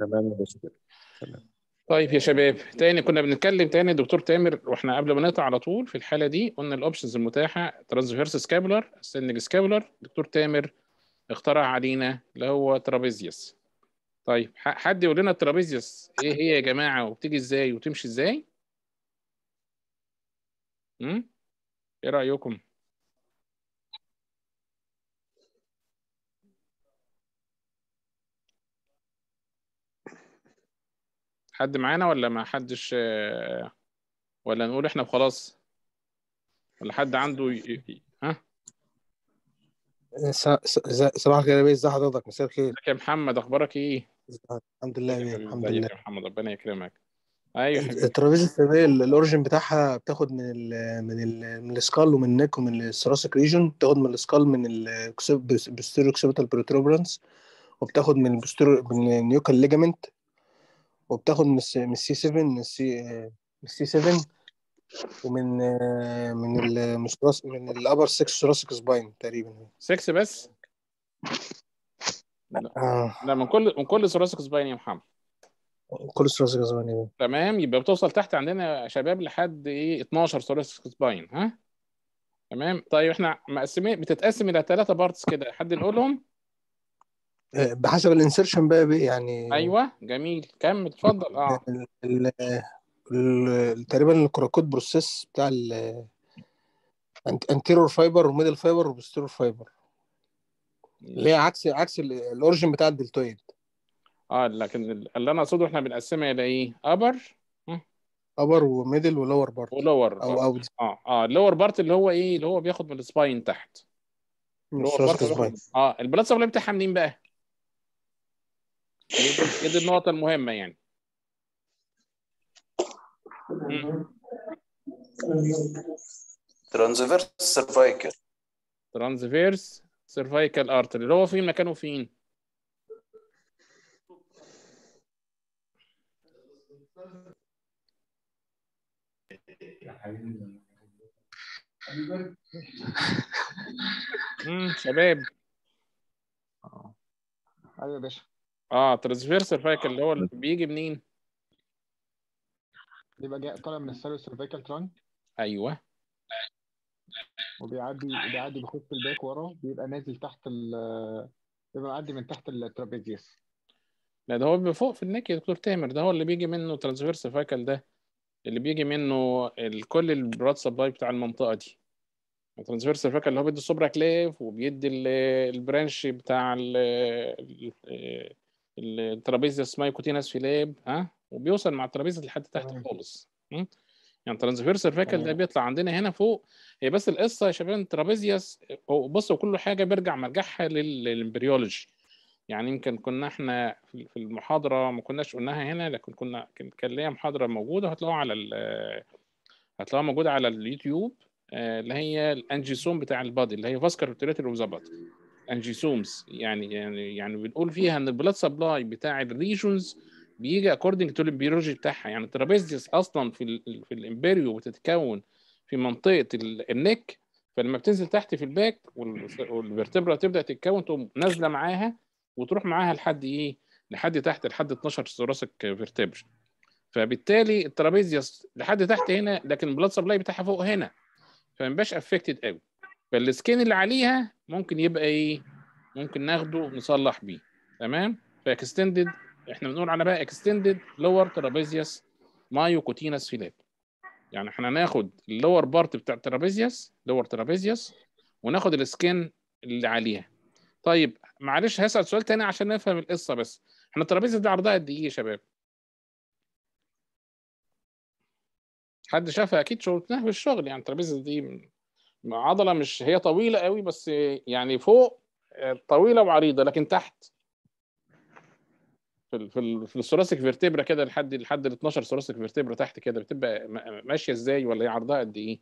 تمام يا باشا. تمام. طيب يا شباب تاني كنا بنتكلم تاني دكتور تامر وإحنا قبل ما نقطع على طول في الحالة دي قلنا ال options المتاحة transverse scapular ascending scapular دكتور تامر اخترع علينا اللي هو trapezius طيب حد يقول لنا ال trapezius إيه هي يا جماعة وبتيجي إزاي وتمشي إزاي؟ امم إيه رأيكم؟ حد معانا ولا ما حدش ولا نقول إحنا وخلاص؟ ولا حد عنده ي... ها؟ صباح الخير يا ازي حضرتك؟ مساء الخير. يا محمد؟ أخبارك إيه؟ الحمد لله يا الحمد لله يا محمد. ربنا يكرمك. أيوه ال trapezius السرية ال origin بتاعها بتاخد من ال من ال من ال skull ومن ال neck ومن ال thoracic region بتاخد من ال skull من ال posterior occipital protuberance وبتاخد من ال posterior من ال nuchal ligament وبتاخد من الس- من السي 7 من السي من السي 7 ومن آه، من ال مش راس من ال upper 6 thoracic spine تقريبا. 6 بس؟ لا. آه لا من كل من كل thoracic spine يا محمد. كل ثراسيك سباين. تمام يبقى بتوصل تحت عندنا يا شباب لحد إيه؟ 12 thoracic spine ها؟ تمام؟ طيب إحنا مقسمين بتتقسم إلى ثلاثة parts كده حد نقولهم آه، بحسب ال insertion بقى يعني أيوه جميل. كمل اتفضل. آه. ال- ال- ال- تقريبا ال coracoid process بتاع ال anterior fiber و middle fiber و posterior fiber اللي هي عكس عكس ال- ال origin بتاع ال deltoid. آه لكن ال- اللي أنا أقصده إحنا بنقسمها إلى إيه؟ ابر ابر وميدل ولور بارت ولور أو أو آه آه ال lower part اللي هو إيه؟ اللي هو بياخد من ال spine تحت. ال lower part آه ال blood supply بتاعها منين بقى؟ هي دي دي النقطة المهمة يعني. transverse cervical. transverse cervical artery. اللي هو فين مكانه فين؟ شباب. أيوه يا باشا. آه transverse cervical اللي هو اللي بيجي منين؟ بيبقى جاي طالع من ال thyrocervical trunk أيوه. وبيعدي بيعدي بيخش ال back ورا بيبقى نازل تحت ال بيبقى معدي من تحت ال trapezius. لا ده هو بيبقى فوق في ال neck يا دكتور تامر ده هو اللي بيجي منه transverse cervical ده اللي بيجي منه ال- كل ال blood supply بتاع المنطقة دي. ال transverse cervical اللي هو بيدي ال supraclav وبيدي ال- ال branch بتاع ال- ال- ال- ال trapezius اسمها cutaneous flap ها وبيوصل مع ال trapezius لحد تحت. خالص? يعني transverse cervical ده. بيطلع عندنا هنا فوق هي بس القصة يا شباب ال trapezius هو بصوا كل حاجة بيرجع مرجعها لل- لل embryology يعني يمكن كنا إحنا في المحاضرة ما كناش قلناها هنا لكن كنا كان ليا محاضرة موجودة هتلاقوها على هتلاقوها موجودة على اليوتيوب آه، اللي هي ال angiosome بتاع ال body اللي هي vascular of the body angiosomes يعني يعني يعني بنقول فيها إن ال blood supply بتاع ال regions بيجي according to ال biology بتاعها. يعني ال trapezius أصلا في ال في ال embryo بتتكون في منطقة ال- neck فلما بتنزل تحت في ال back وال- وال vertebra تبدأ تتكون تقوم نازلة معاها وتروح معاها لحد إيه؟ لحد تحت لحد 12 thoracic vertebra فبالتالي ال trapezius لحد تحت هنا لكن ال blood supply بتاعها فوق هنا. فما بيبقاش affected قوي فال skin اللي عليها ممكن يبقى إيه؟ ممكن ناخده نصلح بيه تمام؟ ف extended إحنا بنقول على بقى extended lower trapezius myocutaneous flap يعني إحنا هناخد ال lower part بتاع ال trapezius lower trapezius وناخد ال skin اللي عليها طيب معلش هسأل سؤال تاني عشان نفهم القصة بس إحنا ال trapezius دي عرضها قد إيه يا شباب؟ حد شافها أكيد شفتها في الشغل يعني ال trapezius دي عضلة مش هي طويلة قوي بس يعني فوق آه، طويلة وعريضة لكن تحت. في في في ال thoracic vertebra كده لحد لحد ال 12 thoracic vertebra تحت كده بتبقى م- ماشية إزاي ولا هي عرضها قد إيه؟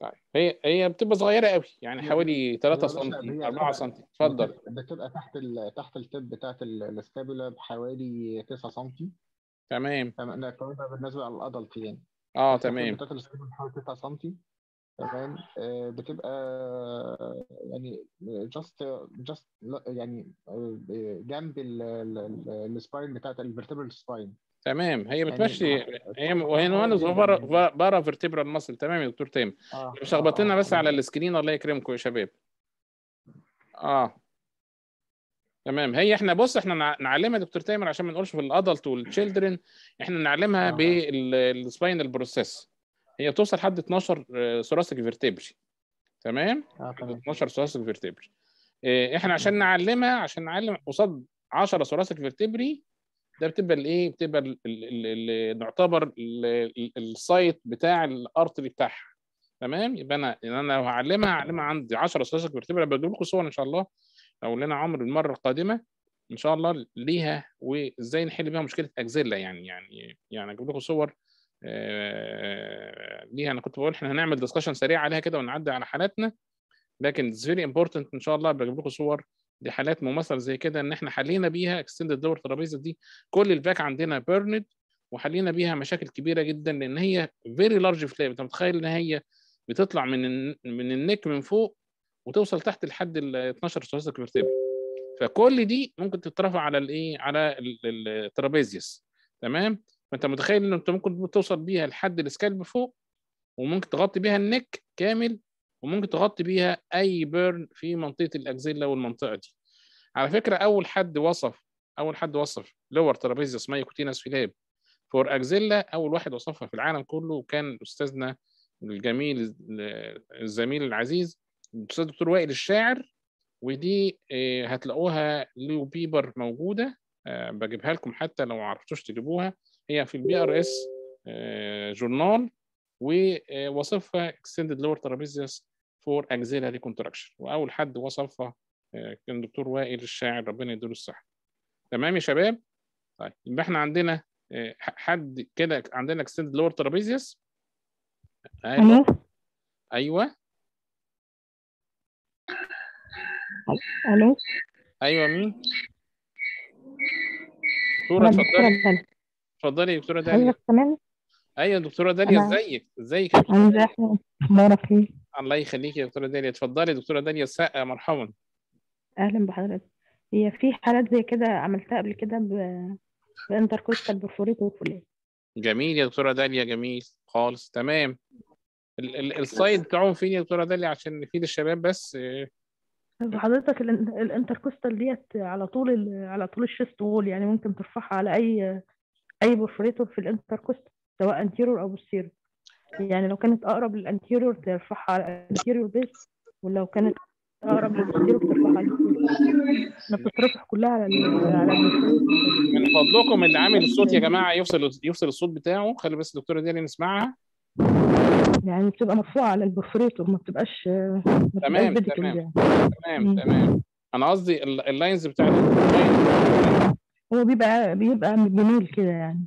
طيب هي هي بتبقى صغيرة قوي يعني حوالي 3 هي يا باشا سم هي 4 سم اتفضل. بتبقى تحت ال تحت ال tip بتاعت ال- ال scapula بحوالي 9 سم تمام. تمام. ده الكلام ده بالنسبة لل adult يعني آه تمام. بتاعت ال scapula بحوالي 9 سم تمام. آه، بتبقى يعني يعني just just يعني آه، جنب ال spine بتاعت ال vertebral spine تمام. هي يعني بتمشي مع- هي وهي بيبقى para يعني- paravertebral muscle تمام يا دكتور تامر. آه. مش آه، بس آه، على ال screen الله يكرمكم يا شباب. آه. تمام. هي إحنا بص إحنا نع- نعلمها دكتور تامر عشان ما نقولش في ال adult وال children إحنا نعلمها آه. بال spinal process هي بتوصل لحد 12 thoracic vertebrae تمام؟ آه تمام. 12 thoracic vertebrae إحنا عشان نعلمها عشان نعلم قصاد 10 thoracic vertebrae ده بتبقى الايه بتبقى ال- ال- ال- ال- نعتبر ال- ال- ال site بتاع ال artery بتاعها. تمام؟ يبقى أنا إن أنا لو هعلمها هعلمها عندي 10 thoracic vertebrae بجيب لكم صور إن شاء الله. لو لنا عمر المره القادمة إن شاء الله ليها وإزاي نحل بيها مشكلة axilla يعني يعني يعني أجيب لكم صور آه، ليها. أنا كنت بقول إحنا هنعمل discussion سريع عليها كده ونعدي على حالاتنا لكن it's very important إن شاء الله بجيب لكم صور دي حالات مماثلة زي كده إن إحنا حلينا بيها extended lower trapezius دي. كل ال back عندنا burned وحلينا بيها مشاكل كبيرة جدا لأن هي very large flap أنت متخيل إن هي بتطلع من من ال neck من فوق وتوصل تحت لحد ال 12 thoracic vertebrae فكل دي ممكن تترفع على الايه؟ على ال- ال- ال trapezius. تمام؟ فانت متخيل ان انت ممكن توصل بيها لحد السكالب فوق وممكن تغطي بيها ال neck كامل وممكن تغطي بيها أي burn في منطقة ال axilla والمنطقة دي. على فكرة أول حد وصف أول حد وصف lower trapezius myocutaneous flap for axilla أول واحد وصفها في العالم كله كان أستاذنا الجميل الزميل العزيز الاستاذ الدكتور وائل الشاعر ودي آه، هتلاقوها ليها paper موجودة. آه، بجيبها لكم حتى لو ما عرفتوش تجيبوها. هي في ال PRS journal ووصفها extended lower trapezius for axillary contraction. وأول حد وصفها آه، كان دكتور وائل الشاعر. ربنا يديله الصحة. تمام يا شباب؟ طيب يبقى إحنا عندنا آه، حد كده عندنا extended lower trapezius. أيوه. أيوه. ألو؟ أيوه مين؟ دكتورة اتفضلي. اتفضلي يا دكتورة داليا. حضرتك سامعني أيوه دكتورة داليا إزيك؟ إزيك؟ يا دكتوره أنا أخبارك إيه؟ الله يخليك يا دكتورة داليا. اتفضلي دكتورة داليا السقا مرحبا أهلا بحضرتك. هي في حالات زي كده عملتها قبل كده ب ب intercostal perforator flap جميل يا دكتورة داليا جميل خالص تمام. ال- ال- ال slide بتاعهم فين يا دكتورة داليا؟ عشان نفيد الشباب بس حضرتك الان- ال intercostal ديت على طول على طول ال chest wall يعني ممكن ترفعها على أي أي perforator في ال intercostal سواء anterior أو posterior يعني لو كانت أقرب لل anterior ترفعها على ال anterior base ولو كانت أقرب لل posterior ترفعها على بتترفع كلها على على من فضلكم اللي عامل الصوت يا جماعة يفصل يفصل الصوت بتاعه. خلي بس الدكتورة داليا نسمعها. يعني بتبقى مرفوعة على ال perforator ما بتبقاش ما بتبقاش تمام، تمام. يعني تمام. تمام أنا قصدي ال- ال lines بتاعت هو بيبقى بيبقى بميل كده يعني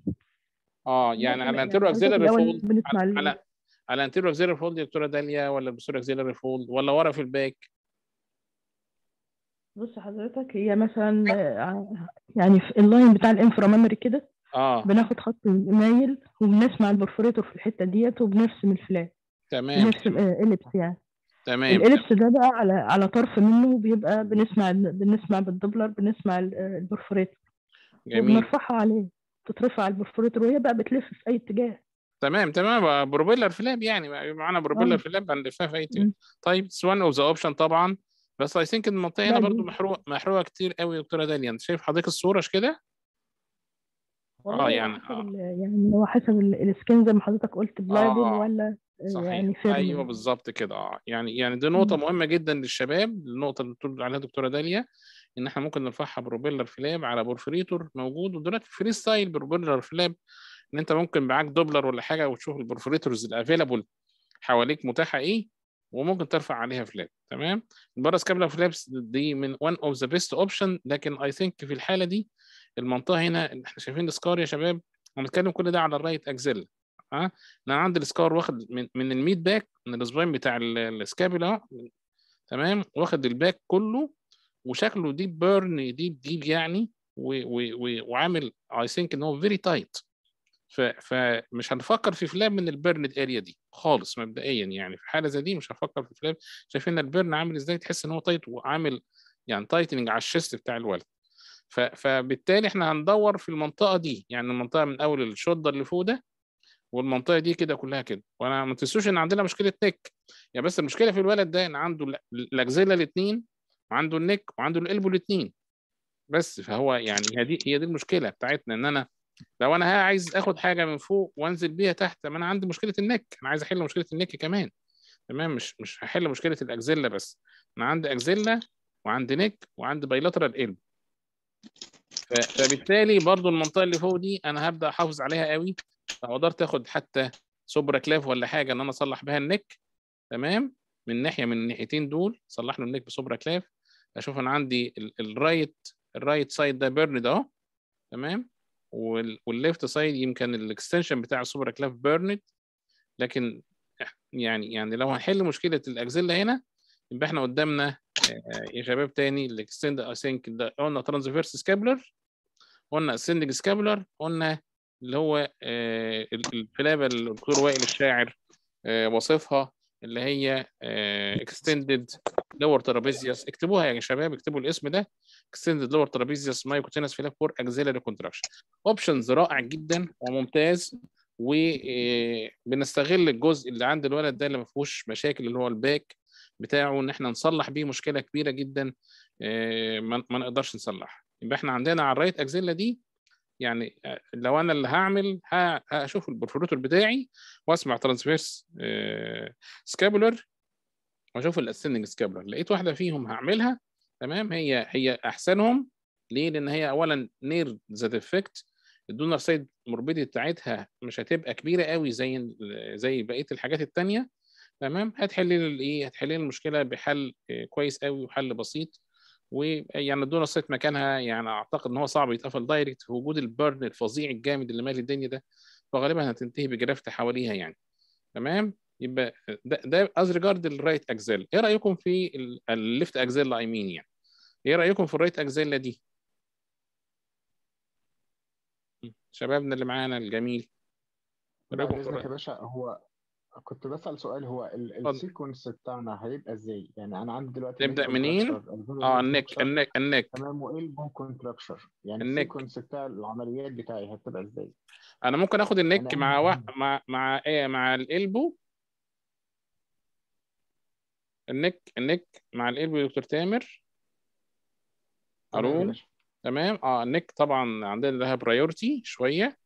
آه يعني على anterior حضرتك axillary fold على على على anterior axillary fold يا دكتورة داليا ولا posterior axillary fold ولا ورا في ال back بص حضرتك هي مثلا آه، يعني ال line بتاع ال inframammary كده آه. بناخد خط مايل وبنسمع ال perforator في الحتة ديت وبنرسم ال flap. تمام. بنرسم ellipse يعني. تمام. ال ellipse ده بقى على على طرف منه بيبقى بنسمع بنسمع بالدبلر بنسمع ال- ال perforator. جميل. وبنرفعها عليه تترفع على ال perforator وهي بقى بتلف في أي اتجاه. تمام تمام. propeller flap يعني معانا propeller آه. flap هنلفها في أي اتجاه. طيب it's one of the option طبعا. بس I think المنطقة هنا برضو دي- محروقه محروقة كتير قوي يا دكتورة داليا أنت شايف حضرتك الصورة كده؟ آه يعني آه. ال- يعني هو حسب ال- ال skin زي ما حضرتك قلت pliable آه. ولا آه، صحيح. يعني أيوه بالظبط كده آه. يعني يعني دي نقطة مهمة جدا للشباب النقطة اللي بتقول عليها دكتورة داليا إن إحنا ممكن نرفعها propeller flap على perforator موجود ودلوقتي free style propeller flap إن أنت ممكن معاك دوبلر ولا حاجة وتشوف ال perforators ال available حواليك متاحة إيه وممكن ترفع عليها flap تمام؟ ال parascapular flaps دي من one of the best option لكن I think في الحالة دي المنطقة هنا إحنا شايفين ال scar يا شباب هنتكلم كل ده على ال right axilla ها؟ أنا عندي ال scar واخد من من ال mid back من ال spine بتاع ال- ال scapula تمام؟ واخد ال back كله وشكله deep burn deep deep يعني و و و وعامل I think إن هو very tight. فمش هنفكر في flap من ال burned area دي خالص مبدئيا يعني. في حالة زي دي مش هفكر في flap شايفين ال burn عامل إزاي؟ تحس إن هو tight وعامل يعني tightening على ال chest بتاع الولد. فبالتالي إحنا هندور في المنطقة دي يعني المنطقة من أول ال shoulder اللي فوق ده والمنطقة دي كده كلها كده. وأنا ما تنسوش إن عندنا مشكلة neck يعني بس المشكلة في الولد ده إن عنده ال- ال axilla الاثنين وعنده ال neck وعنده ال elbow الاثنين بس فهو يعني دي هي دي المشكلة بتاعتنا إن أنا لو أنا عايز آخد حاجة من فوق وأنزل بيها تحت ما أنا عندي مشكلة ال neck أنا عايز أحل مشكلة ال neck كمان. تمام؟ مش مش هحل مشكلة ال axilla بس. أنا عندي axilla وعندي neck وعندي bilateral elbow. فبالتالي برضو المنطقة اللي فوق دي أنا هبدأ أحافظ عليها قوي. لو قدرت آخد حتى supraclav ولا حاجة إن أنا أصلح بها ال neck تمام؟ من ناحية من الناحيتين دول صلح له ال neck ب supraclav. أشوف أنا عندي ال- ال right ال right side ده burned أهو تمام؟ وال- وال left side يمكن ال extension بتاع ال supraclav burned لكن يعني يعني لو هنحل مشكلة ال axilla هنا يبقى إحنا قدامنا آه، يا شباب تاني ال extended I think ده قلنا transverse scapular قلنا ascending scapular قلنا اللي هو آه، ال- ال flap اللي الدكتور وائل الشاعر آه، وصفها اللي هي extended lower trapezius اكتبوها يا شباب اكتبوا الاسم ده extended lower trapezius myocutaneous for axillary contraction options رائع جدا وممتاز وبنستغل الجزء اللي عند الولد ده اللي ما فيهوش مشاكل اللي هو ال back بتاعه إن إحنا نصلح بيه مشكلة كبيرة جدا آه، ما نقدرش نصلحها يبقى إحنا عندنا على ال right axilla دي يعني آه، لو أنا اللي هعمل هشوف ال perforator بتاعي وأسمع transverse scapular وأشوف ال ascending scapular لقيت واحدة فيهم هعملها تمام؟ هي هي أحسنهم. ليه؟ لأن هي اولا near the defect ال donor site morbidity بتاعتها مش هتبقى كبيرة قوي زي زي بقية الحاجات التانية. تمام؟ هتحل لي الايه هتحل لي المشكلة بحل آه، كويس قوي وحل بسيط. ويعني ال donor site مكانها يعني أعتقد إن هو صعب يتقفل direct في وجود ال burn الفظيع الجامد اللي مالي الدنيا ده. فغالبا هتنتهي ب graft حواليها يعني. تمام؟ يبقى ده ده as regard ال right axilla إيه رأيكم في ال left axilla I mean يعني؟ إيه رأيكم في ال right axilla دي؟ شبابنا اللي معانا الجميل. إذنك يا؟ باشا هو كنت بسأل سؤال هو اتفضل. ال sequence بتاعنا هيبقى إزاي؟ يعني أنا عندي دلوقتي نبدأ منين؟ آه ال neck ال neck ال neck. تمام و elbow contracture يعني ال neck. ال sequence بتاع العمليات بتاعي هتبقى إزاي؟ أنا ممكن آخد ال neck يعني مع وا... مع مع إيه؟ مع ال elbow. ال neck ال neck مع ال elbow يا دكتور تامر. تمام يا هارون باشا. تمام. آه ال neck طبعا عندنا لها priority شوية.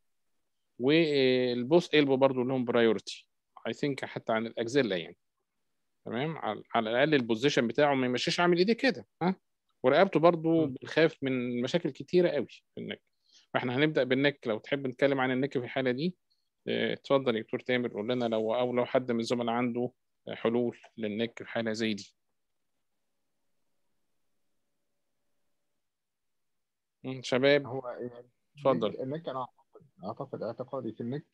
وال both elbow برضو لهم priority I think حتى عن ال axilla يعني تمام؟ على على الأقل ال position بتاعه ما يمشيش عامل إيديه كده ها؟ ورقبته برضو م. بتخاف من مشاكل كتيرة قوي في ال neck. فإحنا هنبدأ بالنك. لو تحب نتكلم عن النك في الحالة دي آه، اتفضل يا دكتور تامر قول لنا لو أو لو حد من الزملاء عنده حلول للنك في حالة زي دي. شباب. هو يعني اتفضل. النك أنا أعتقد اعتقادي في النك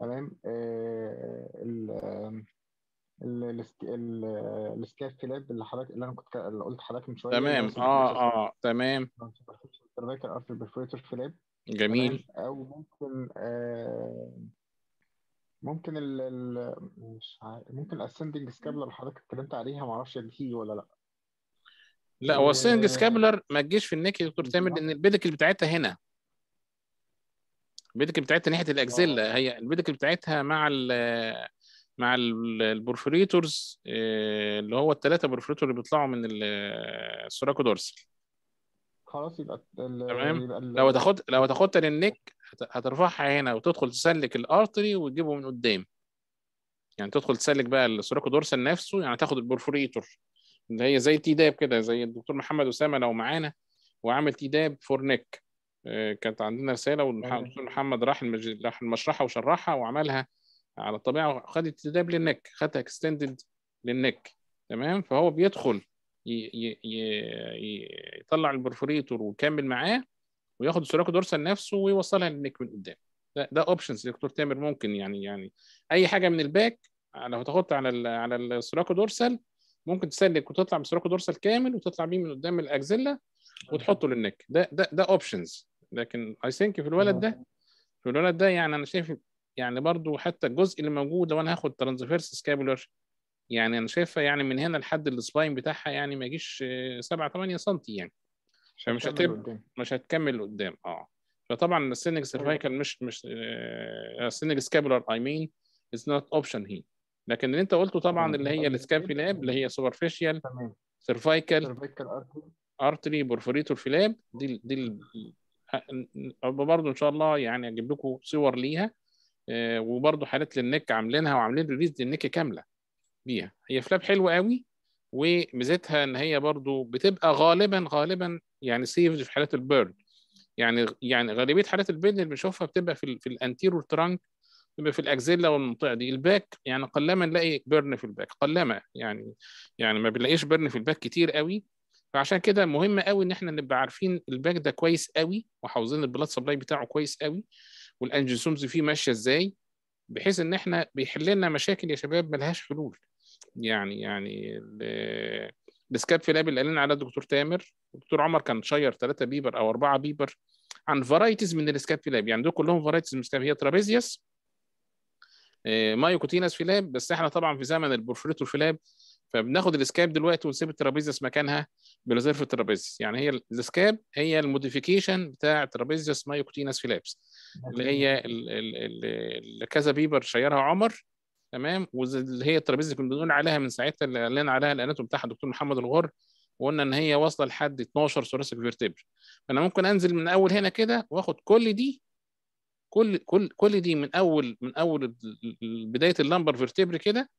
تمام؟ آه، ال ال- السك- ال- السكاب فلاب اللي حضرتك اللي أنا كنت اللي قلت لحضرتك من شوية تمام. آه آه تمام. cervical artery perforator flap جميل. أو ممكن آه، ممكن ال ال مش عارف ممكن ال ascending scapular اللي حضرتك اتكلمت عليها معرفش دي ولا لأ. لا هو ال ascending و- scapular ما تجيش في ال neck يا دكتور تامر لأن ال pedicle بتاعتها هنا. ال pedicle بتاعتها ناحية ال axilla هي ال pedicle بتاعتها مع ال مع ال- ال perforators آه، اللي هو الثلاثه perforator اللي بيطلعوا من ال- ال thoracodorsal خلاص يبقى تمام. لو هتاخد لو هتاخدها لل neck هت- هترفعها هنا وتدخل تسلك ال artery وتجيبه من قدام. يعني تدخل تسلك بقى ال thoracodorsal نفسه يعني تاخد ال perforator اللي هي زي TDAP كده زي الدكتور محمد أسامة لو معانا وعامل TDAP for neck. كانت عندنا رسالة والدكتور. محمد راح المج... راح المشرحه وشرحها وعملها على الطبيعة وخد ال TDAP لل neck خدها extended لل neck تمام؟ فهو بيدخل ي... ي... ي... يطلع ال perforator ويكمل معاه وياخد ال thoracodorsal نفسه ويوصلها لل neck من قدام. ده ده options دكتور تامر ممكن يعني يعني أي حاجة من ال back لو هتاخدها على ال... على ال thoracodorsal ممكن تسلك وتطلع ب thoracodorsal كامل وتطلع بيه من قدام ال axilla وتحطه لل neck. ده ده ده options لكن I think في الولد ده في الولد ده يعني أنا شايف يعني برضو حتى الجزء اللي موجود لو أنا هاخد transverse scapular يعني أنا شايفها يعني من هنا لحد ال spine بتاعها يعني ما يجيش 7 8 سم يعني. فمش هتكمل هتبقى. مش هتكمل قدام آه. فطبعا ال ascending cervical مش مش ال ascending scapular I mean is not option هي لكن اللي أنت قلته طبعا. اللي هي ال SCAP flap اللي هي superficial cervical artery perforator flap دي دي برضه إن شاء الله يعني أجيب لكم صور ليها آه، وبرضه حالات لل neck عاملينها وعاملين release لل neck كاملة بيها. هي flap حلوة قوي وميزتها إن هي برضه بتبقى غالبا غالبا يعني saved في حالات ال burn يعني يعني غالبية حالات ال burn اللي بنشوفها بتبقى في في ال anterior trunk بتبقى في ال axilla والمنطقة دي. ال back يعني قلما نلاقي burn في ال back قلما يعني يعني ما بنلاقيش burn في ال back كتير قوي. فعشان كده مهم قوي إن إحنا نبقى عارفين ال back ده كويس قوي وحافظين ال blood supply بتاعه كويس قوي وال angiosomes فيه ماشية إزاي بحيث إن إحنا بيحل لنا مشاكل يا شباب ملهاش حلول. يعني يعني ال- ال SCAP flap اللي قال لنا على الدكتور تامر الدكتور عمر كان share ثلاثة paper أو أربعة بيبر عن varieties من ال SCAP flap يعني دول كلهم varieties من ال SCAP هي trapezius آه، myocutaneous flap بس إحنا طبعا في زمن ال perforator flap فبناخد ال SCAP دلوقتي ونسيب ال trapezius مكانها preserve ال trapezius يعني هي ال SCAP هي ال modification بتاع trapezius myocutaneous flaps اللي هي ال- ال- ال- اللي كذا paper share ها عمر تمام؟ واللي هي ال trapezius اللي كنا بنقول عليها من ساعتها اللي قال لنا عليها ال anatomy بتاعها الدكتور محمد الغر وقلنا إن هي واصلة لحد 12 thoracic vertebra. فأنا ممكن أنزل من أول هنا كده وآخد كل دي كل كل كل دي من أول من أول بداية ال lumbar vertebra كده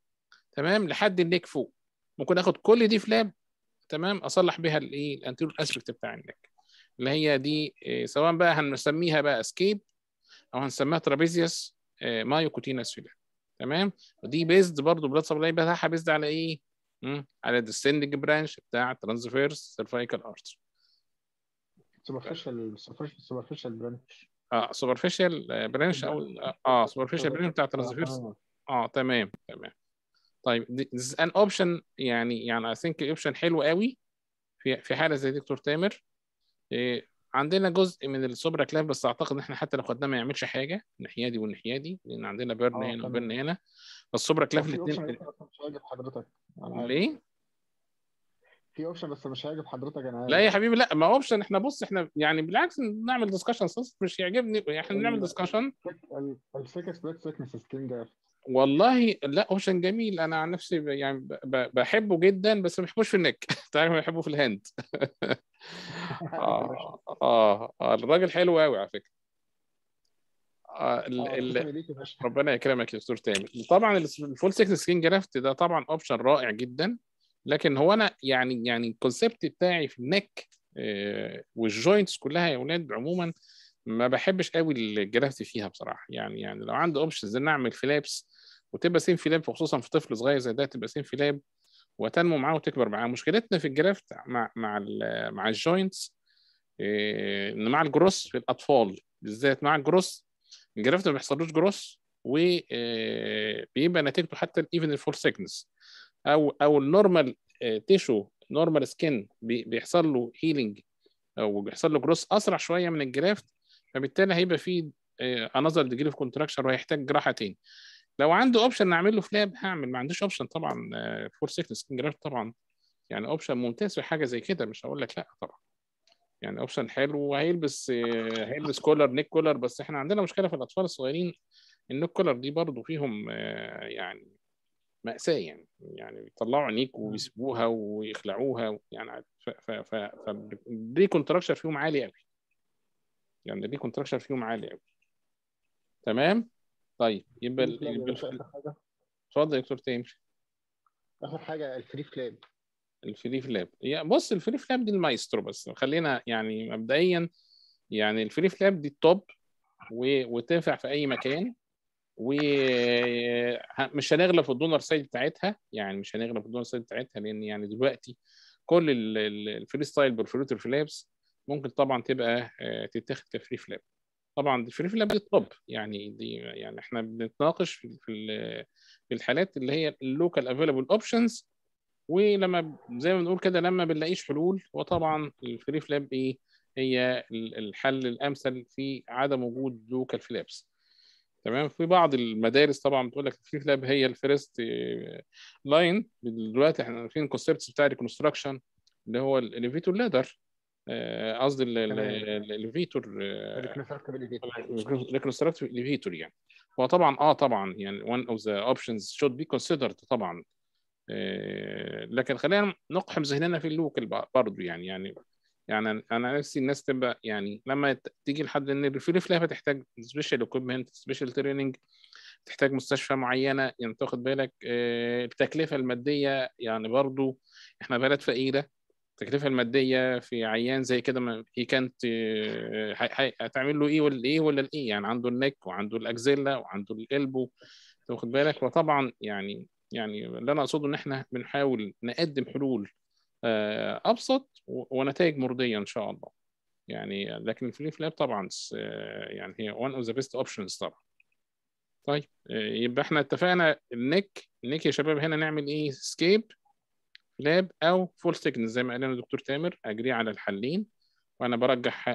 تمام؟ لحد ال neck فوق. ممكن آخد كل دي flap تمام؟ أصلح بيها الايه ال anterior aspect بتاع ال neck اللي هي دي إيه، سواء بقى هنسميها بقى SCAP أو هنسميها trapezius myocutaneous flap تمام؟ ودي based برضو blood supply بتاعها based على إيه؟ مم. على ال descending branch بتاع transverse cervical artery superficial superficial branch آه superficial branch أو آه superficial branch بتاع transverse آه تمام تمام. طيب this is an option يعني يعني I think option حلو قوي في في حاله زي دكتور تامر إيه عندنا جزء من ال supraclav بس اعتقد ان إحنا حتى لو خدناه ما يعملش حاجة الناحيه دي والناحيه دي لأن عندنا burn آه، هنا. و burn هنا فال supraclav الاثنين مش هيعجب حضرتك ليه؟ في option بس مش هيعجب حضرتك أنا عارف لا يا حبيبي لا ما option إحنا بص إحنا يعني بالعكس نعمل discussion مش يعجبني إحنا نعمل ديسكشن سيكنس سكين جافت والله لا option جميل. أنا عن نفسي يعني بحبه جدا بس ما بحبوش في ال neck تعرف بحبه في ال hand. آه آه آه الراجل حلو قوي على فكرة. آه ال ال ربنا يكرمك يا دكتور تامر. طبعا ال full thickness skin graft ده طبعا option رائع جدا. لكن هو أنا يعني يعني ال concept بتاعي في ال neck آه، وال joints كلها يا أولاد عموما ما بحبش قوي ال graft فيها بصراحة. يعني يعني لو عندي options إن أعمل flaps وتبقى thin flap وخصوصا في طفل صغير زي ده تبقى thin flap وتنمو معاه وتكبر معاه. مشكلتنا في ال graft مع مع مع ال joints إيه، إن مع الجروس في الأطفال بالذات مع ال growth ال graft ما بيحصلوش جروس وبيبقى نتيجته حتى even ال full thickness أو أو ال normal tissue normal skin بيحصل له healing أو بيحصل له جروس أسرع شوية من ال graft فبالتالي هيبقى فيه another degree of contraction وهيحتاج جراحة تاني. لو عنده option نعمل له flap هعمل. ما عنديش option طبعا full thickness skin graft طبعا. يعني option ممتاز في حاجة زي كده مش هقول لك لأ طبعا. يعني option حلو وهيلبس آه، هيلبس collar neck collar بس إحنا عندنا مشكلة في الأطفال الصغيرين ال neck collar دي برضو فيهم آه، يعني مأساة يعني. يعني بيطلعوا عينيك ويسيبوها ويخلعوها. يعني ف ف ف فال recontracture فيهم عالي قوي يعني ال recontracture فيهم عالي قوي تمام؟ طيب يبقى يبقى اتفضل يا دكتور تامر آخر حاجة الفري فلاب. الفري فلاب. يا بص الفري فلاب دي المايسترو بس. خلينا يعني مبدئيا يعني ال free flap دي ال top وتنفع في أي مكان ومش هنغلب في ال donor site بتاعتها. يعني مش هنغلب في ال donor site بتاعتها لأن يعني دلوقتي كل ال- ال- ال free style perforator flaps ممكن طبعا تبقى آه، تتاخد ك free flap. طبعا دي top يعني دي يعني إحنا بنتناقش في في ال- في الحالات اللي هي ال local available options ولما زي ما بنقول كده لما بنلاقيش حلول وطبعا ال free flap إيه؟ هي ال- الحل الأمثل في عدم وجود local flaps تمام؟ في بعض المدارس طبعا بتقول لك ال free flap هي ال first line دلوقتي إحنا عارفين ال concepts بتاع ال reconstruction اللي هو ال elevator ladder قصدي تمام. ال elevator Reconstructible reconstructive elevator. يعني. هو طبعا آه طبعا يعني one of the options should be considered طبعا. آه، لكن خلينا نقحم ذهننا في ال local برضه يعني يعني يعني أنا نفسي الناس تبقى يعني لما تيجي لحد إن ال free flap هتحتاج special equipment special training تحتاج مستشفى معينة يعني تاخد بالك آه، التكلفة المادية يعني برضو إحنا بلد فقيرة. التكلفه المادية في عيان زي كده هي كانت آه، هتعمل له إيه ولا إيه ولا الإيه؟ يعني عنده ال neck وعنده ال axilla وعنده ال elbow تاخد بالك؟ وطبعا يعني يعني اللي أنا أقصده إن إحنا بنحاول نقدم حلول آه، أبسط ونتائج مرضية إن شاء الله. يعني لكن ال free flap طبعا يعني هي one of the best options طبعا. طيب آه، يبقى إحنا اتفقنا ال neck ال neck يا شباب هنا نعمل إيه؟ SCAP flap أو full thickness زي ما قال لنا الدكتور تامر اجري على الحلين. وأنا برجح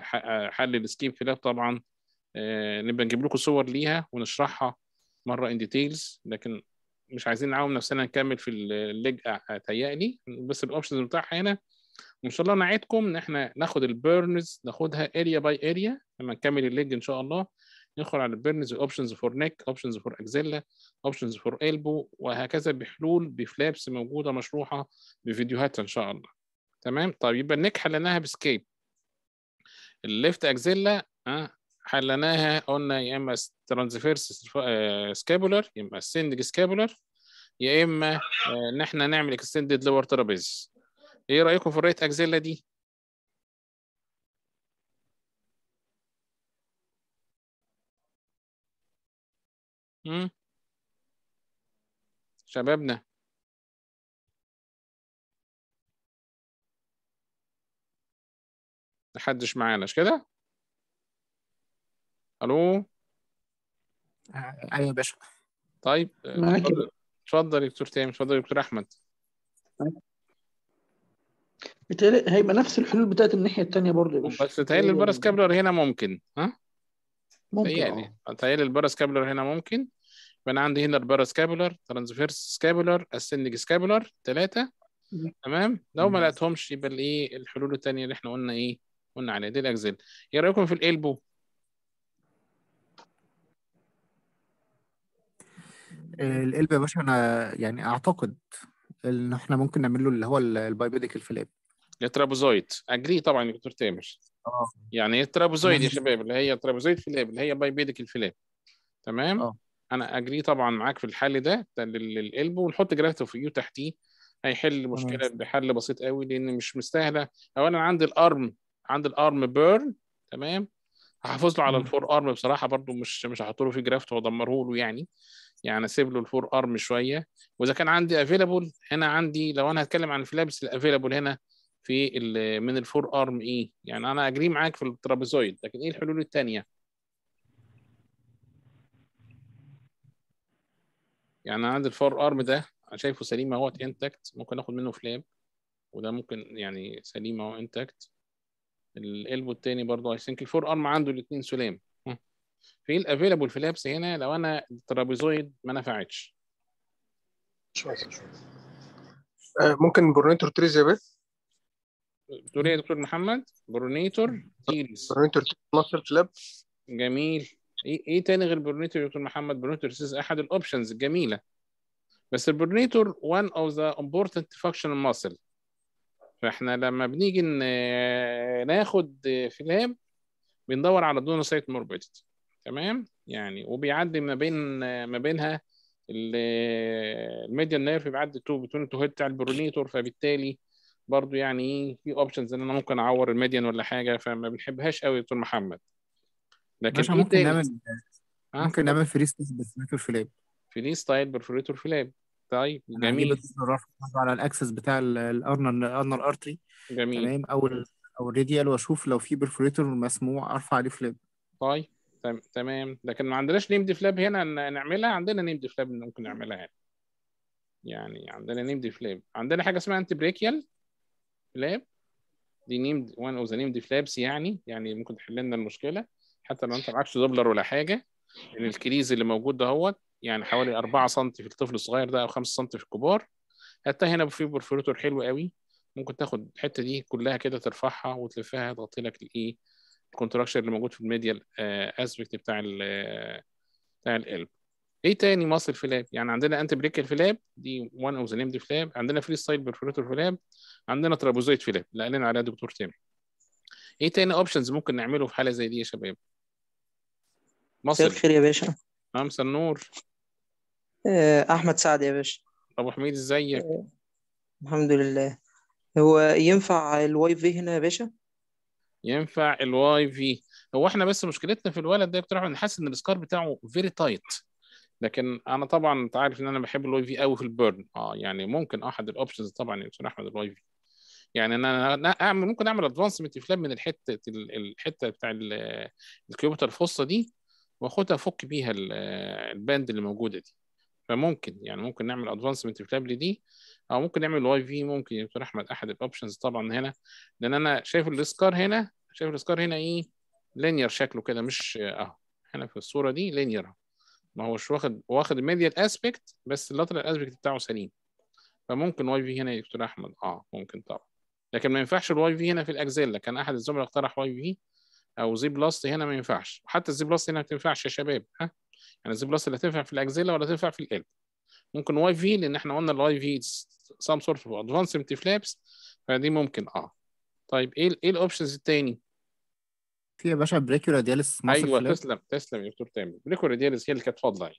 حل ال SCAP flap طبعا آه، نبقى نجيب لكم صور ليها ونشرحها مرة in details لكن مش عايزين نعاون نفسنا نكمل في ال leg تهيألي. بس ال options بتاعها هنا. وإن شاء الله نعدكم إن إحنا ناخد ال burns ناخدها area by area لما نكمل ال leg إن شاء الله. ندخل على ال burns options for neck options for axilla options for elbow وهكذا بحلول ب flaps موجودة مشروحة بفيديوهات إن شاء الله. تمام؟ طيب يبقى ال neck حليناها ب SCAP ال left axilla آه حليناها قلنا يا إما transverse scapular يا إما ascending scapular يا إما آه، ان إحنا نعمل extended lower trapez إيه رأيكم في ال right axilla دي؟ مم؟ شبابنا. محدش معانا مش كده؟ ألو؟ أيوه يا باشا. طيب آه، معاك. اتفضل اتفضل يا دكتور تامر اتفضل يا دكتور أحمد. بيتهيألي هيبقى نفس الحلول بتاعت الناحية التانية برضه يا باشا. بس تهيألي البارس كابلر هنا ممكن ها؟ ممكن تهيألي آه. تهيألي ال parascapular هنا ممكن. فانا عندي هنا ال parascapular transverse scapular ascending scapular ثلاثة مم. تمام؟ لو ما. لقيتهمش يبقى الايه الحلول الثانية اللي إحنا قلنا إيه قلنا عليها. دي ال axilla إيه رأيكم في ال elbow؟ آه، ال elbow يا باشا أنا يعني أعتقد إن إحنا ممكن نعمل له اللي هو ال- ال bipedicled flap ال trapezoid. agree طبعا يا دكتور تامر. آه. يعني ال trapezoid يا. شباب اللي هي ال trapezoid flap اللي هي bipedicled flap. تمام؟ آه. أنا agree طبعا معاك في الحل ده ده لل- لل elbow ونحط graft فوقيه وتحتيه. هيحل المشكلة بحل بسيط قوي لأن مش مستاهلة. اولا عندي ال arm عندي ال arm burn تمام؟ هحافظ له على. ال forearm بصراحة برضو مش مش هحط له فيه graft وأدمره له يعني. يعني أسيب له ال forearm شوية. وإذا كان عندي available هنا عندي لو أنا هتكلم عن ال flaps ال available هنا. في من ال forearm إيه يعني أنا agree معاك في ال trapezoid لكن إيه الحلول الثانية يعني عندي ال forearm ده أنا شايفه سليم أهوت intact ممكن آخد منه flap وده ممكن يعني سليم أهو intact ال elbow التاني برضه I think ال forearm عنده الاثنين سلام. في ال available flaps هنا لو أنا ال trapezoid ما نفعتش. شوية. شوية آه، ممكن pronator بيه؟ بتقول إيه يا دكتور محمد؟ pronator teres pronator muscle flap جميل. إيه إيه تاني غير pronator يا دكتور محمد؟ pronator teres أحد ال options الجميله بس ال pronator one of the important functional muscle. فإحنا لما بنيجي ناخد flap بندور على donor site morbidity تمام؟ يعني وبيعدي ما بين ما بينها ال median nerve بيعدي between two head بتاع ال pronator فبالتالي برضو يعني إيه في options إن أنا ممكن أعور ال median ولا حاجة فما بنحبهاش قوي يا دكتور محمد. لكن باشا إيه ممكن تاني؟ نعمل ها؟ ممكن نعمل free style perforator flap free style perforator flap طيب جميل. على ال axis بتاع ال ulnar artery جميل. تمام؟ أو أو ال radial وأشوف لو في perforator مسموع أرفع عليه flap طيب تم- تمام. لكن ما عندناش named flap هنا نعملها؟ عندنا named flap ممكن نعملها هنا. يعني عندنا named flap عندنا حاجة اسمها antebrachial flap دي named one of the named flaps يعني يعني ممكن تحل لنا المشكلة. حتى لو انت معكش دوبلر ولا حاجة ان ال crease اللي موجود دهوت يعني حوالي 4 سم في الطفل الصغير ده أو 5 سم في الكبار. حتى هنا في perforator حلو قوي. ممكن تاخد الحتة دي كلها كده ترفعها وتلفها تغطي لك الايه ال contraction اللي موجود في ال medial aspect بتاع ال بتاع ال elbow. إيه تاني muscle flap يعني عندنا antebrachial flap دي one of the named flap عندنا free style perforator flap عندنا trapezoid flap اللي قالنا عليها دكتور تامر إيه تاني options ممكن نعمله في حالة زي دي يا شباب؟ مساء مصر الخير يا باشا. مساء النور. آه، أحمد سعد يا باشا. أبو حميد إزيك؟ الحمد لله. هو ينفع ال Y-V هنا يا باشا؟ ينفع ال Y-V هو إحنا بس مشكلتنا في الولد ده بصراحه إن حاسس إن ال scar بتاعه very tight لكن أنا طبعا أنت عارف إن أنا بحب ال Y-V قوي في ال burn آه يعني ممكن أحد ال options طبعا يا دكتور احمد ال Y-V يعني أنا اعمل ممكن أعمل advancement flap من الحتة ال- الحتة بتاع ال- ال cubital fossa دي واخدها أفك بيها ال- ال band اللي موجودة دي. فممكن يعني ممكن نعمل advancement flap لدي أو ممكن نعمل Y-V ممكن يا دكتور أحمد أحد ال options طبعا هنا. لأن أنا شايف ال scar هنا شايف ال scar هنا إيه؟ linear شكله كده مش أهو. هنا في الصورة دي linear أهو. ما هوش واخد واخد ال medial aspect بس ال lateral aspect بتاعه سليم. فممكن Y-V هنا يا دكتور أحمد. آه ممكن طبعا. لكن ما ينفعش ال Y-V هنا في ال axilla كان أحد الزملاء اقترح Y-V أو Z-plasty هنا ما ينفعش. حتى ال Z-plasty هنا ما تنفعش يا شباب ها؟ يعني ال Z-plasty لا تنفع في ال axilla ولا تنفع في ال elbow ممكن Y-V لأن إحنا قلنا ال Y-V some sort of advancement flaps فدي ممكن. آه. طيب إيه إيه ال options التاني؟ في يا باشا brachioradialis muscle أيوه فلاب تسلم تسلم يا دكتور تامر. brachioradialis هي اللي كانت فاضلة يعني.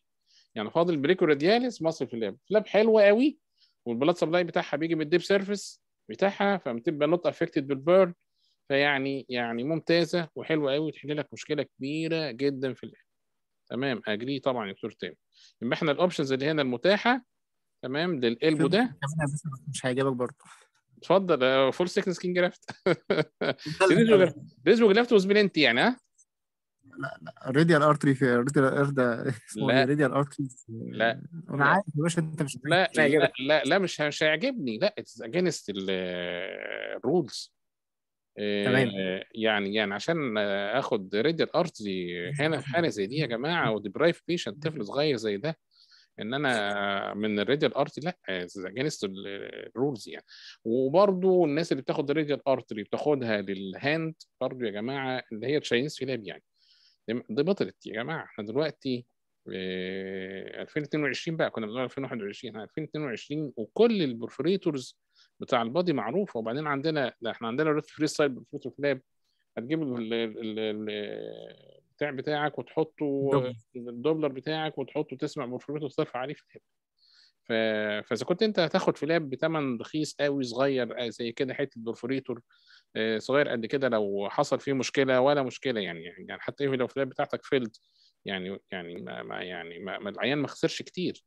يعني فاضل brachioradialis muscle flap flap حلوة قوي وال blood supply بتاعها بيجي من ال deep surface بتاعها فبتبقى not affected بال burn فيعني يعني ممتازة وحلوة قوي وتحل لك مشكلة كبيرة جدا في ال elbow تمام agree طبعا يا دكتور تامر. يبقى إحنا ال options اللي هنا المتاحة تمام لل elbow ده. مش هيعجبك برضه. اتفضل full thickness skin graft release و graft و splinting يعني ها؟ radial artery في radial artery ده اسمه لا. radial artery لا. أنا عارف يا باشا أنت مش لا لا لا, لا مش مش هيعجبني. لا it's against ال rules تمام. يعني يعني عشان آه، آخد radial artery هنا في حاله زي دي يا جماعة و deprive patient طفل صغير زي ده. إن أنا من ال radial artery لأ against ال rules يعني. وبرضو الناس اللي بتاخد ال radial artery بتاخدها لل hand برضو يا جماعة اللي هي Chinese flap يعني. دي بطلت يا جماعة. إحنا دلوقتي آه، 2022 بقى كنا بنقول 2021 إحنا 2022 وكل ال perforators بتاع ال body معروفه وبعدين عندنا ده إحنا عندنا free style perforator هتجيب ال- ال- ال- البتاع بتاعك وتحطه الدوبلر. بتاعك وتحطه تسمع perforator ترفع عليه flap ف... فاذا كنت انت هتاخد flap بثمن رخيص قوي صغير آه، زي كده حتة perforator آه، صغير قد كده لو حصل فيه مشكلة ولا مشكلة يعني يعني حتى إيه لو ال flap بتاعتك failed يعني يعني ما ما يعني ما ما العيان ما خسرش كتير.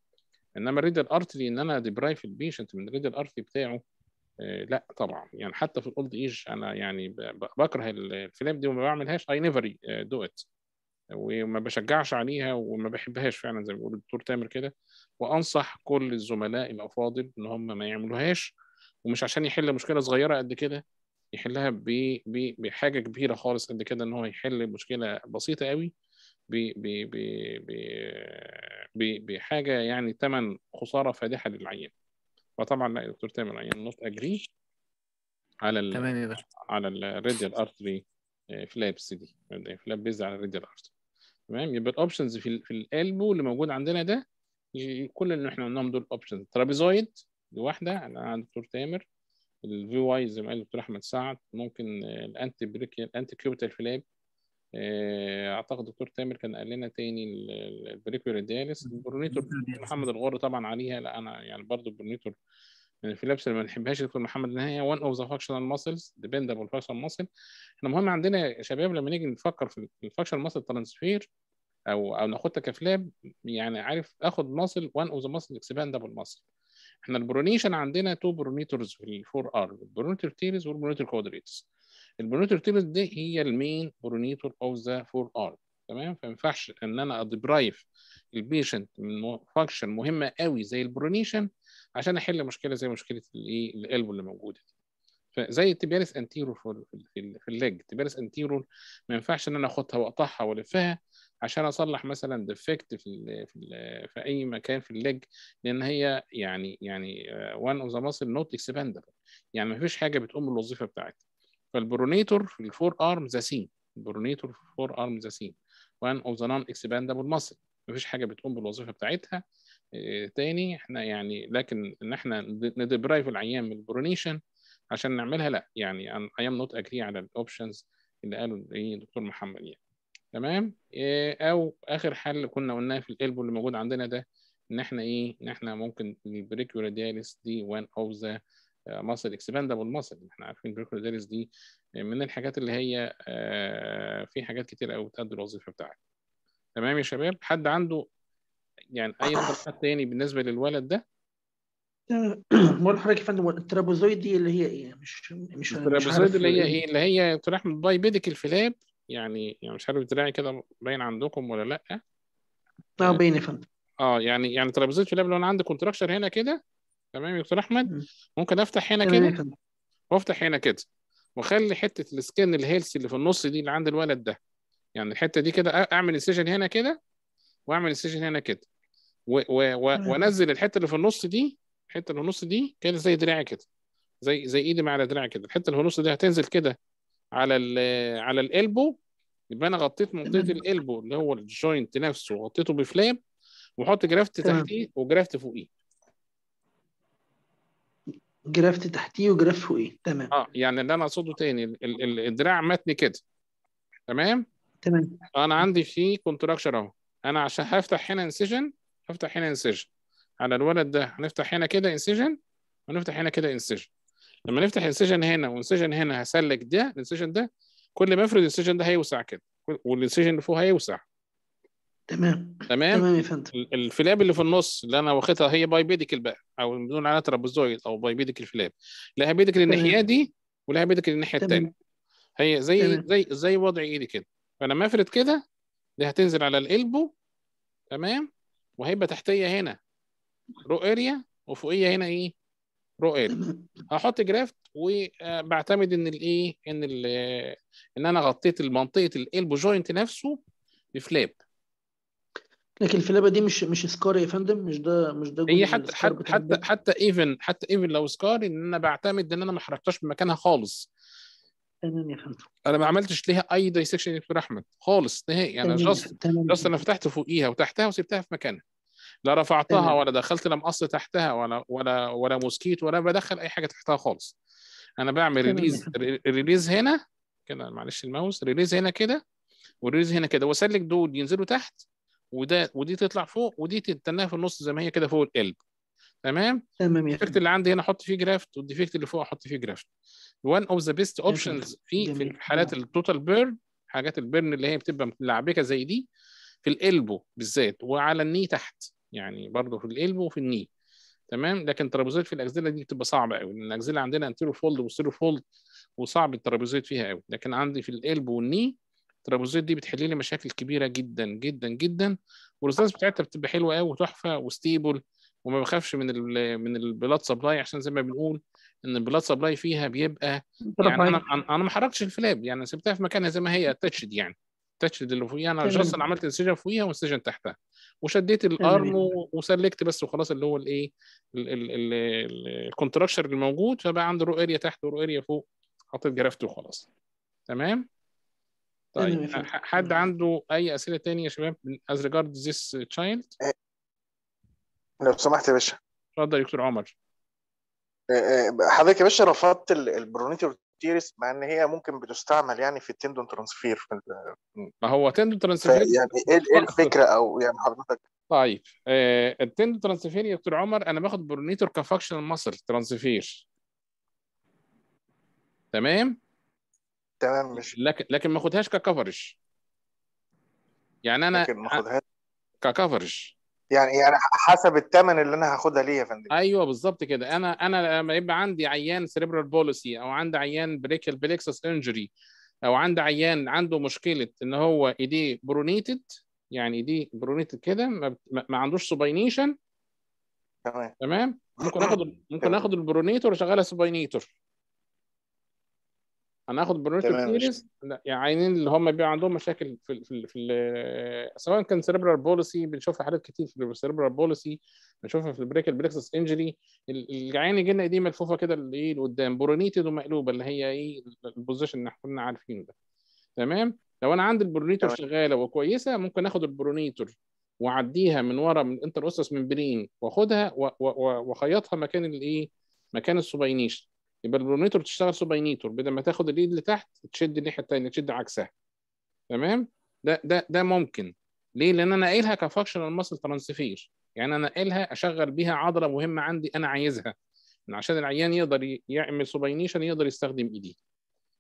إنما ال radial artery إن أنا deprive ال patient من ال radial artery بتاعه آه، لا طبعا. يعني حتى في ال old age أنا يعني بكره ال flap دي وما بعملهاش I never do it وما بشجعش عليها وما بحبهاش فعلا زي ما بيقول الدكتور تامر كده وأنصح كل الزملاء الافاضل إن هم ما يعملوهاش ومش عشان يحل مشكلة صغيرة قد كده يحلها بحاجة كبيرة خالص قد كده إن هو يحل مشكلة بسيطة قوي بحاجة يعني ثمن خسارة فادحة للعيان. فطبعا لا يا دكتور تامر العيان not agree على ال تمام على ال radial artery flaps دي flap based على ال radial artery تمام؟ يبقى ال options في ال- في ال elbow اللي موجود عندنا ده كل اللي إحنا قلناهم دول options trapezoid دي واحدة أنا عند الدكتور تامر ال V-Y زي ما قال الدكتور أحمد سعد ممكن ال antebrachial ال antecubital flap أعتقد الدكتور تامر كان قال لنا تاني ال- ال- brachioradialis ال pronator محمد الغر طبعا عليها لا أنا يعني برضو ال pronator من ال flaps اللي ما نحبهاش دكتور محمد ان هي one of the functional muscles dependable functional muscle. إحنا مهم عندنا يا شباب لما نيجي نفكر في ال functional muscle transfer أو أو ناخدها ك flap يعني عارف آخد muscle one of the muscle expendable muscle. إحنا ال pronation عندنا two pronators في ال forearm ال pronator teres وال pronator quadratus ال pronator teres دي هي ال main pronator of the forearm تمام؟ فما ينفعش إن أنا ا deprive ال patient من function مهمة قوي زي ال pronation عشان أحل مشكلة زي مشكلة الإيه؟ ال elbow اللي موجودة دي. فزي ال tibialis anterior في في, ال leg ال tibialis anterior ما ينفعش إن أنا أخدها وأقطعها وألفها عشان أصلح مثلا defect في ال في, ال في أي مكان في ال leg لأن هي يعني يعني one of the muscle not expendable يعني ما فيش حاجة بتقوم بالوظيفة بتاعتها. فال pronator في ال forearm the same ال pronator في ال forearm the same one of the non expendable muscle ما فيش حاجة بتقوم بالوظيفة بتاعتها. تاني. إحنا يعني لكن إن إحنا ن deprive العيان من ال pronation عشان نعملها لأ. يعني I am not agree على ال options اللي قاله إيه دكتور محمد يعني. تمام؟ إيه أو آخر حل كنا قلناه في ال elbow اللي موجود عندنا ده إن إحنا إيه إن إحنا ممكن ال brachioradialis دي one of the muscle expendable muscle إحنا عارفين ال brachioradialis دي من الحاجات اللي هي آه في حاجات كتير قوي بتأدي الوظيفة بتاعتها تمام يا شباب؟ حد عنده يعني أي اقتراحات تاني بالنسبة للولد ده؟ بقول لحضرتك يا فندم ال trapezoid دي اللي هي إيه؟ مش مش ال trapezoid اللي هي إيه. اللي هي دكتور احمد bipedicle flap يعني يعني مش عارف دراعي كده باين عندكم ولا لأ. آه باين يا فندم. آه يعني يعني trapezoid flap لو أنا عندي contracture هنا كده تمام يا دكتور أحمد؟ ممكن أفتح هنا كده؟ وافتح هنا كده. وأخلي حتة ال skin ال healthy اللي في النص دي اللي عند الولد ده. يعني الحتة دي كده أعمل incision هنا كده وأعمل incision هنا كده. و و و تمام. وانزل الحته اللي في النص دي الحته اللي في النص دي كده زي دراعي كده زي زي ايدي مع على دراعي كده. الحته اللي في النص دي هتنزل كده على ال على ال elbow. يبقى أنا غطيت منطقة. ال elbow اللي هو ال joint نفسه وغطيته ب flap واحط graft. تحتيه و graft فوقيه. graft تحتيه و graft فوقيه. تمام. آه يعني اللي أنا أقصده تاني ال- ال- ال- الدراع متني كده. تمام؟ تمام. أنا عندي فيه contracture أهو. أنا عشان هفتح هنا incision هفتح هنا incision على الولد ده هنفتح هنا كده incision ونفتح هنا كده incision لما نفتح incision هنا و incision هنا هسلك ده ال incision ده كل ما افرد ال incision ده هيوسع كده. وال incision اللي فوق هيوسع. تمام. تمام؟ تمام يا فندم. ال- flap اللي في النص اللي أنا واخدها هي bipedicle بقى أو بنقول عليها trapezoid أو bipedicle flap لها pedicle الناحية. دي ولها pedicle الناحية. الثانية هي زي تمام. زي زي وضع ايدي كده. فلما افرد كده دي هتنزل على ال elbow تمام؟ وهيبقى تحتية هنا. raw area وفوقية هنا إيه؟ raw area هحط graft وبعتمد إن الايه إن ال إن أنا غطيت المنطقة ال elbow joint نفسه ب flap لكن ال flap دي مش مش scar يا فندم؟ مش ده مش ده هي حتى حتى حتى حتى even حتى ايفن لو scar إن أنا بعتمد إن أنا ما حركتهاش من مكانها خالص. تمام يا فندم أنا ما عملتش ليها أي dissection يا دكتور أحمد خالص نهائي. أنا just just أنا فتحت فوقيها وتحتها وسبتها في مكانها. لا رفعتها تمام. ولا دخلت لا مقص تحتها ولا ولا ولا mosquito ولا بدخل أي حاجة تحتها خالص. أنا بعمل release. release هنا كده معلش ال mouse release هنا كده و release هنا كده. وأسلك دول ينزلوا تحت وده ودي تطلع فوق ودي تتناها في النص زي ما هي كده فوق ال elbow. تمام؟ تمام يا ال defect اللي عندي هنا أحط فيه graft وال defect اللي فوق أحط فيه graft one of the best options في في. حالات ال total burn حاجات ال burn اللي هي بتبقى ملعبكه زي دي في ال elbow بالذات وعلى ال knee تحت يعني برضه في ال elbow وفي ال knee تمام؟ لكن trapezoid في ال axilla دي بتبقى صعبة قوي لأن ال axilla عندنا anterior fold و posterior fold وصعب ال trapezoid فيها قوي لكن عندي في ال elbow وال knee الترابيزات دي بتحل لي مشاكل كبيرة جدا جدا جدا. وال results بتاعتها بتبقى حلوة قوي وتحفة و stable وما بخافش من ال من ال blood supply عشان زي ما بنقول إن ال blood supply فيها بيبقى يعني أنا أنا أنا ما حركتش ال flap يعني سبتها في مكانها زي ما هي attached يعني. attached اللي فوقيها. أنا. just أنا عملت incision فوقيها و incision تحتها. وشديت. ال arm وسلكت بس وخلاص اللي هو الإيه ال contracture اللي موجود فبقى عنده raw area تحت و raw area فوق. حطيت graft وخلاص. تمام؟ طيب حد عنده أي أسئلة تانية يا شباب as regards this child لو سمحت يا باشا. اتفضل يا دكتور عمر. حضرتك يا باشا رفضت ال- ال pronator teres مع إن هي ممكن بتستعمل يعني في ال tendon transfer. في ما هو tendo ف- transfer يعني إيه إيه الفكرة أو يعني حضرتك؟ طيب آه ال tendon transfer يا دكتور عمر أنا باخد pronator ك functional muscle transfer. تمام؟ تمام مش لكن لكن ما اخدهاش ك coverage يعني أنا لكن ما اخدهاش. ك coverage يعني يعني حسب الثمن اللي أنا هاخدها ليه يا فندم. أيوه بالظبط كده. أنا أنا لما يبقى عندي عيان cerebral palsy أو عندي عيان brachial plexus injury أو عندي عيان عنده مشكلة إن هو إيديه pronated يعني إيديه pronated كده ما, ما عندوش supination تمام. تمام؟ ممكن آخد ممكن آخد ال pronator وأشغلها supinator تمام، ماشي. teres لا يعني عيانين اللي هم بيبقى عندهم مشاكل في ال في ال في ال سواء كان cerebral palsy بنشوفها حالات كتير في ال cerebral palsy بنشوفها في ال brachial plexus injury العيان يجي لنا دي ملفوفة كده اللي إيه لقدام pronated ومقلوبة اللي هي إيه؟ ال position اللي إحنا كنا عارفينه ده. تمام؟ لو أنا عندي ال pronator. شغالة وكويسة ممكن آخد ال pronator وأعديها من ورا من interosseous membrane وأخدها و- و- و- وأخيطها مكان الايه مكان ال supination يبقى ال pronator تشتغل supinator بدل ما تاخد الايد اللي تحت تشد الناحية الثانية تشد عكسها. تمام؟ ده ده ده ممكن. ليه؟ لأن أنا ناقلها ك functional muscle transfer يعني أنا ناقلها أشغل بيها عضلة مهمة عندي أنا عايزها. عشان العيان يقدر يعمل supination يقدر يستخدم إيديه.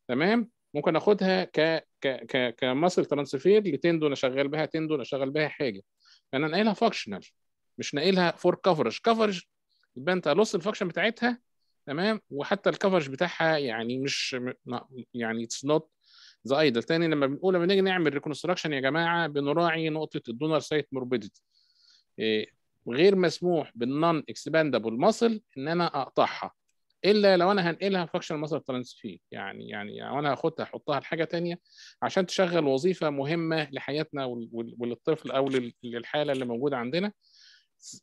تمام؟ ممكن أخدها ك ك ك ك muscle transfer ل tendon اشغل بها tendon اشغل بها حاجة. فانا ناقلها functional مش ناقلها for coverage coverage يبقى أنت lost ال function بتاعتها تمام؟ وحتى ال coverage بتاعها يعني مش يعني it's not the ideal تاني لما بنقول لما نيجي نعمل reconstruction يا جماعة بنراعي نقطة ال donor site morbidity غير مسموح بال non-expendable muscle إن أنا أقطعها. إلا لو أنا هنقلها functional muscle transfer يعني يعني يعني أنا هاخدها احطها لحاجة تانية عشان تشغل وظيفة مهمة لحياتنا وللطفل أو لل- للحالة اللي موجودة عندنا.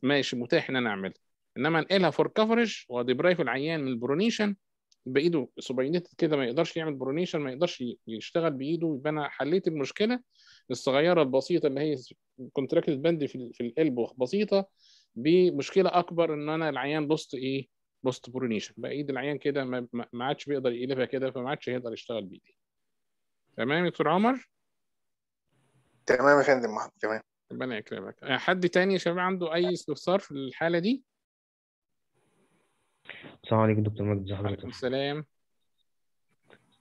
ماشي متاح إن أنا أعملها. إنما انقلها for coverage و deprive العيان من ال pronation بإيده. supinate كده ما يقدرش يعمل pronation ما يقدرش يشتغل بإيده. يبقى أنا حليت المشكلة الصغيرة البسيطة اللي هي contracted band في في القلب بسيطة بمشكلة أكبر إن أنا العيان lost إيه؟ lost pronation. بقى إيد العيان كده ما عادش بيقدر يقلبها كده فما عادش هيقدر يشتغل بايديه تمام يا دكتور عمر؟ تمام يا فندم تمام. ربنا يكرمك. حد تاني يا شباب عنده أي استفسار في الحالة دي؟ السلام عليكم دكتور مجد ازي حضرتك؟ السلام.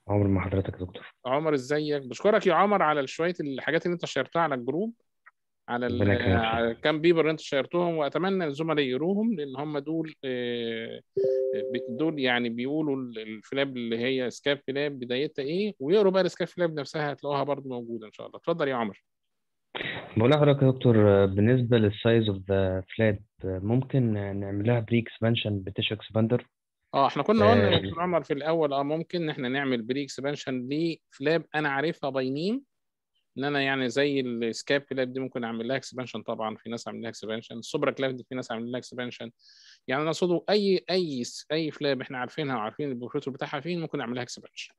عمر مع حضرتك يا دكتور. عمر ازيك؟ بشكرك يا عمر على شوية الحاجات اللي انت share تها على ال group على. على الكام paper اللي انت share تهم واتمنى الزملاء يقروهم لأن هم دول آه، آه، دول يعني بيقولوا ال- ال flap اللي هي SCAP flap بدايتها إيه ويقروا بقى ال SCAP flap نفسها هتلاقوها برضو موجودة إن شاء الله. اتفضل يا عمر. بقول لحضرتك يا دكتور بالنسبة لل size of the flap ممكن نعملها pre-expansion ب tissue expander آه إحنا كنا قلنا يا دكتور عمر في الأول آه ممكن ان إحنا نعمل pre-expansion ل flap أنا عارفها باينين إن أنا يعني زي ال SCAP flap دي ممكن أعمل لها expansion طبعا في ناس عاملين لها expansion ال supraclav دي في ناس عاملين لها expansion يعني أنا أقصده أي أي أي flap إحنا عارفينها وعارفين ال perforator بتاعها فين ممكن نعمل لها expansion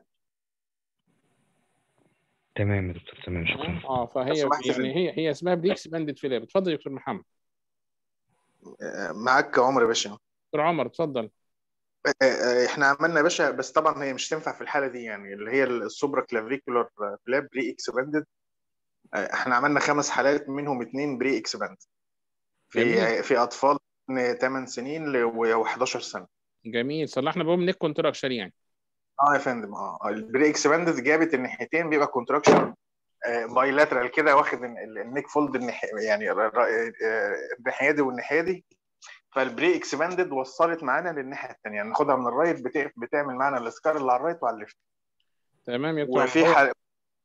تمام يا دكتور تمام شكرا. آه فهي يعني هي هي اسمها pre-expanded flap اتفضل يا دكتور محمد. آه، معاك عمر يا باشا. دكتور عمر اتفضل. آه، آه، إحنا عملنا يا باشا بس طبعا هي مش تنفع في الحالة دي يعني. اللي هي ال supraclavicular flap pre-expanded إحنا عملنا خمس حالات منهم اثنين pre-expand جميل. في في أطفال من 8 سنين ل 11 سنة. جميل. صلحنا بهم neck contraction يعني. آه يا فندم آه ال pre-expanded جابت الناحيتين بيبقى contraction bilateral كده واخد ال- ال- ال neck fold يعني آه، الناحية دي والناحية دي. فال pre-expanded وصلت معانا للناحية الثانية يعني ناخدها من ال right بتع- بتعمل معانا ال scar اللي على ال right وعلى ال left. تمام يا وفي. حال...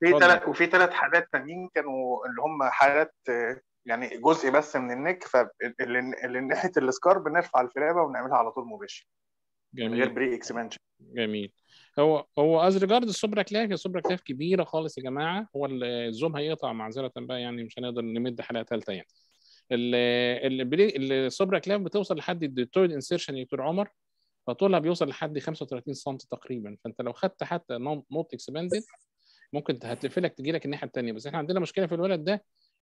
في. ثلاث وفي ثلاث حالات تانيين كانوا اللي هم حالات آه، يعني جزء بس من ال neck فاللي ناحية ال scar بنرفع ال flap ه ونعملها على طول مباشر. من غير جميل. pre-expansion جميل. هو هو as regards ال supraclav هي ال supraclav كبيرة خالص يا جماعة. هو ال- ال Zoom هيقطع معذرة بقى يعني مش هنقدر نمد حلقة ثالثه يعني. ال supraclav بتوصل لحد ال deltoid insertion يا دكتور عمر. فطولها بيوصل لحد 35 سم تقريبا. فأنت لو خدت حتى not expanded ممكن هتقفلك تجي لك الناحية الثانية بس إحنا عندنا مشكلة في الولد ده